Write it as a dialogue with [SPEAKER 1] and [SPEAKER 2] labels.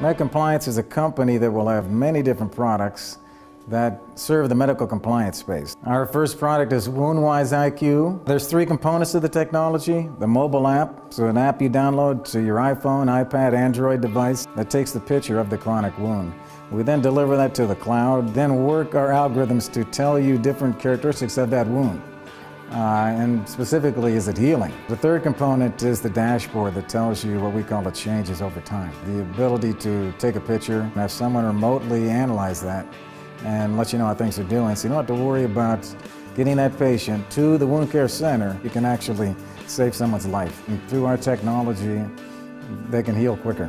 [SPEAKER 1] MedCompliance is a company that will have many different products that serve the medical compliance space. Our first product is WoundWise IQ. There's three components to the technology. The mobile app, so an app you download to your iPhone, iPad, Android device that takes the picture of the chronic wound. We then deliver that to the cloud, then work our algorithms to tell you different characteristics of that wound. Uh, and specifically, is it healing? The third component is the dashboard that tells you what we call the changes over time. The ability to take a picture and have someone remotely analyze that and let you know how things are doing. So you don't have to worry about getting that patient to the wound care center. You can actually save someone's life. And through our technology, they can heal quicker.